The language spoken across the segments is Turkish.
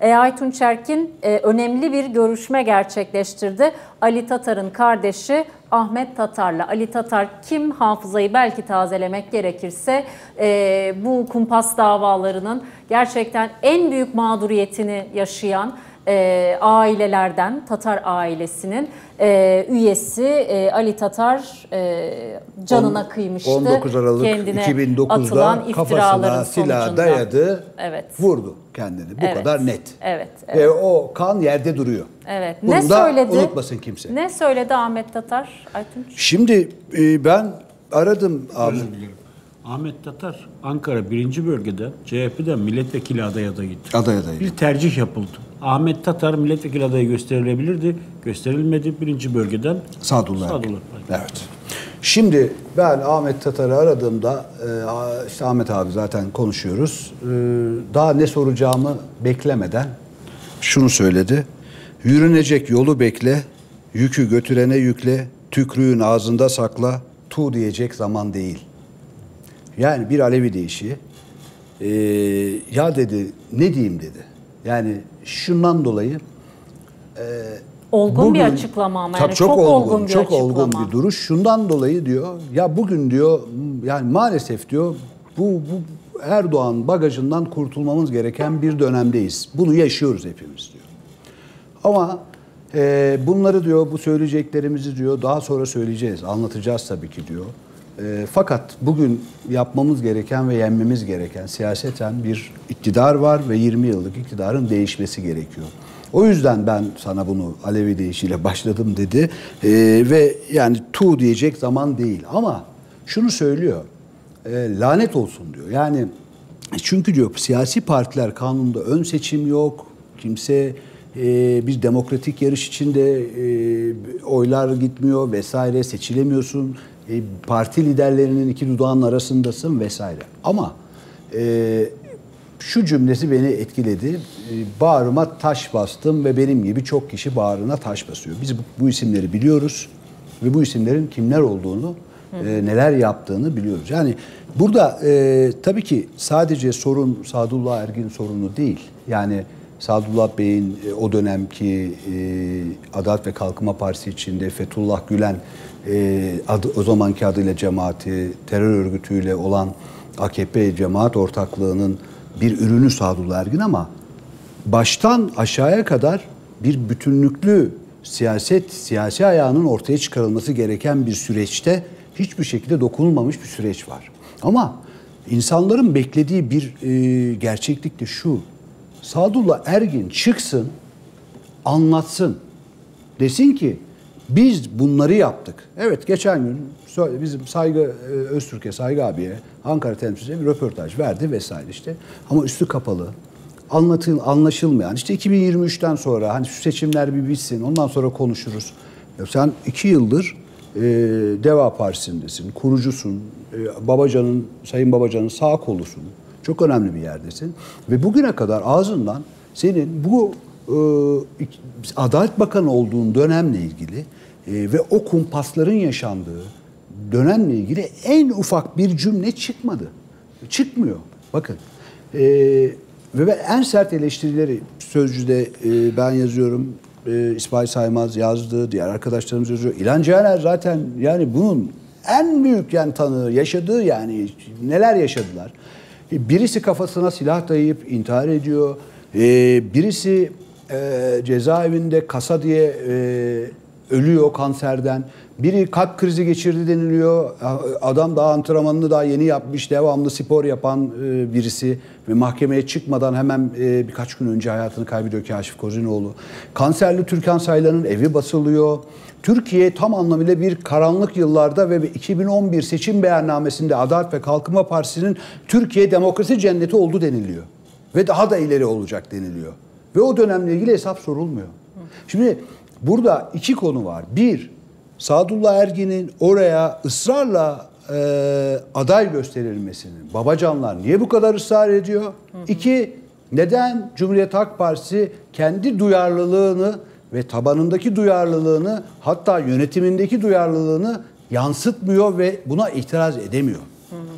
E, Aytun Çerkin e, önemli bir görüşme gerçekleştirdi. Ali Tatar'ın kardeşi Ahmet Tatar'la. Ali Tatar kim hafızayı belki tazelemek gerekirse e, bu kumpas davalarının gerçekten en büyük mağduriyetini yaşayan e, ailelerden, Tatar ailesinin e, üyesi e, Ali Tatar e, canına kıymıştı. 19 Aralık Kendine 2009'da atılan kafasına silah dayadı, Evet. vurdu kendini. Bu Evet. kadar net. Evet, Ve o kan yerde duruyor. Evet. Bunu ne da söyledi? unutmasın kimse. Ne söyledi Ahmet Tatar? Aytunç? Şimdi e, ben aradım abi. Ahmet Tatar Ankara 1. bölgede CHP'den milletvekili aday adayıydı. Aday adayı. Bir tercih yapıldı. Ahmet Tatar milletvekili adayı gösterilebilirdi. Gösterilmedi. Birinci bölgeden Sadullah. Sadullah. Evet. Şimdi ben Ahmet Tatar'ı aradığımda e, işte Ahmet abi zaten konuşuyoruz. E, Daha ne soracağımı beklemeden şunu söyledi. Yürünecek yolu bekle, yükü götürene yükle, tükrüğün ağzında sakla, tu diyecek zaman değil. Yani bir Alevi deyişi. e, ya dedi ne diyeyim dedi. Yani şundan dolayı Olgun bir Bugün- açıklama ama yani çok, olgun, bir çok açıklama. olgun bir duruş. Şundan dolayı diyor, ya bugün diyor, yani maalesef diyor, bu, bu Erdoğan bagajından kurtulmamız gereken bir dönemdeyiz. Bunu yaşıyoruz hepimiz diyor. Ama e, bunları diyor, bu söyleyeceklerimizi diyor, daha sonra söyleyeceğiz, anlatacağız tabii ki diyor. E, fakat bugün yapmamız gereken ve yenmemiz gereken siyaseten bir iktidar var ve 20 yıllık iktidarın değişmesi gerekiyor. O yüzden ben sana bunu Alevi deyişiyle başladım dedi. E, ve yani tu diyecek zaman değil. Ama şunu söylüyor, e, lanet olsun diyor. Yani çünkü diyor siyasi partiler kanunda ön seçim yok. Kimse e, bir demokratik yarış içinde e, oylar gitmiyor vesaire seçilemiyorsun. E, parti liderlerinin iki dudağının arasındasın vesaire. Ama e, şu cümlesi beni etkiledi. E, bağrıma taş bastım ve benim gibi çok kişi bağrına taş basıyor. Biz bu, bu isimleri biliyoruz ve bu isimlerin kimler olduğunu, e, neler yaptığını biliyoruz. Yani burada e, tabii ki sadece sorun Sadullah Ergin sorunu değil. Yani Sadullah Bey'in e, o dönemki e, Adalet ve Kalkınma Partisi içinde Fethullah Gülen e, adı, o zamanki adıyla cemaati, terör örgütüyle olan AKP cemaat ortaklığının bir ürünü Sadullah Ergin ama baştan aşağıya kadar bir bütünlüklü siyaset, siyasi ayağının ortaya çıkarılması gereken bir süreçte hiçbir şekilde dokunulmamış bir süreç var. Ama insanların beklediği bir e, gerçeklik de şu. Sadullah Ergin çıksın, anlatsın. Desin ki biz bunları yaptık. Evet geçen gün bizim Saygı e, Öztürk'e, Saygı abiye Ankara temsilcisi bir röportaj verdi vesaire işte. Ama üstü kapalı. Anlatıl, anlaşılmayan. İşte 2023'ten sonra hani şu seçimler bir bitsin ondan sonra konuşuruz. Ya sen iki yıldır e, Deva Partisi'ndesin, kurucusun, e, Babacan'ın, Sayın Babacan'ın sağ kolusun. Çok önemli bir yerdesin. Ve bugüne kadar ağzından senin bu Adalet Bakanı olduğun dönemle ilgili e, ve o kumpasların yaşandığı dönemle ilgili en ufak bir cümle çıkmadı. Çıkmıyor. Bakın. E, ve ben en sert eleştirileri Sözcü'de e, ben yazıyorum. E, İsmail Saymaz yazdı. Diğer arkadaşlarımız yazıyor. İlhan Cihaner zaten yani bunun en büyük yani tanığı yaşadığı yani neler yaşadılar. E, Birisi kafasına silah dayayıp intihar ediyor. E, birisi e, cezaevinde kasa diye e, ölüyor kanserden. Biri kalp krizi geçirdi deniliyor. Adam daha antrenmanını daha yeni yapmış, devamlı spor yapan e, birisi ve mahkemeye çıkmadan hemen e, birkaç gün önce hayatını kaybediyor Kaşif Kozinoğlu. Kanserli Türkan Saylan'ın evi basılıyor. Türkiye tam anlamıyla bir karanlık yıllarda ve 2011 seçim beyannamesinde Adalet ve Kalkınma Partisi'nin Türkiye demokrasi cenneti oldu deniliyor. Ve daha da ileri olacak deniliyor. Ve o dönemle ilgili hesap sorulmuyor. Şimdi burada iki konu var. Bir, Sadullah Ergin'in oraya ısrarla e, aday gösterilmesini, Babacanlar niye bu kadar ısrar ediyor? İki, neden Cumhuriyet Halk Partisi kendi duyarlılığını ve tabanındaki duyarlılığını hatta yönetimindeki duyarlılığını yansıtmıyor ve buna itiraz edemiyor.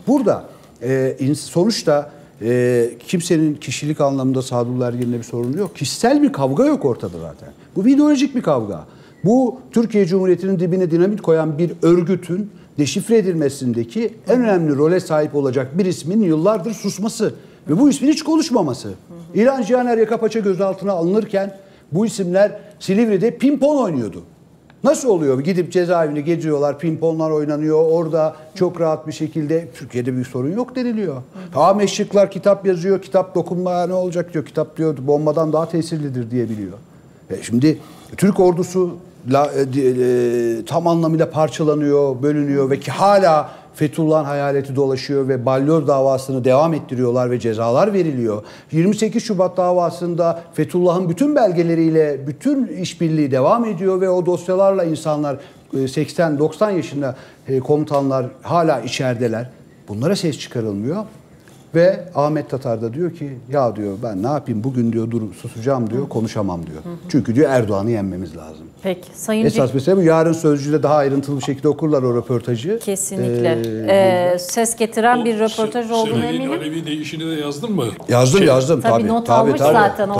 Burada e, sonuçta Ee, kimsenin kişilik anlamında Sadullah Ergin'le bir sorunu yok. Kişisel bir kavga yok ortada zaten. Bu bir ideolojik bir kavga. Bu Türkiye Cumhuriyeti'nin dibine dinamit koyan bir örgütün deşifre edilmesindeki en önemli role sahip olacak bir ismin yıllardır susması ve bu ismin hiç konuşmaması. İlhan Cihaner Yaka Paça gözaltına alınırken bu isimler Silivri'de pimpon oynuyordu. Nasıl oluyor? Gidip cezaevine geziyorlar, pimponlar oynanıyor. Orada çok rahat bir şekilde Türkiye'de bir sorun yok deniliyor. Ha meşrikler kitap yazıyor, kitap dokunmaya ne olacak diyor. Kitap diyor bombadan daha tesirlidir diyebiliyor. E şimdi Türk ordusu la- e, e, tam anlamıyla parçalanıyor, bölünüyor ve ki hala Fethullah'ın hayaleti dolaşıyor ve balyoz davasını devam ettiriyorlar ve cezalar veriliyor. 28 Şubat davasında Fethullah'ın bütün belgeleriyle bütün işbirliği devam ediyor ve o dosyalarla insanlar e, 80-90 yaşında e, komutanlar hala içerideler. Bunlara ses çıkarılmıyor. Ve Ahmet Tatar da diyor ki ya diyor ben ne yapayım bugün diyor dur susacağım diyor konuşamam diyor. Çünkü diyor Erdoğan'ı yenmemiz lazım. Peki Sayın Esas mesele bu. Yarın Sözcü'de daha ayrıntılı bir şekilde okurlar o röportajı. Kesinlikle. Ee, Ee, ses getiren bir röportaj Se- olduğunu eminim. Alevi değişini de yazdın mı? yazdım Şey, yazdım Tabii tabii. not tabii, almış tabii, zaten tabii,